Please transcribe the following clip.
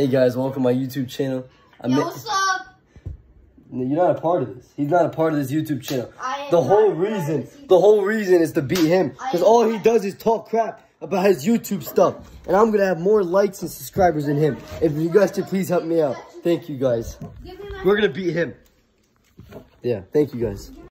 Hey guys, welcome to my YouTube channel. I'm Yo, what's up? You're not a part of this. He's not a part of this YouTube channel. The whole reason, the whole reason is to beat him. Because all he does is talk crap about his YouTube stuff. And I'm gonna have more likes and subscribers than him. If you guys could please help me out. Thank you guys. We're gonna beat him. Yeah, thank you guys.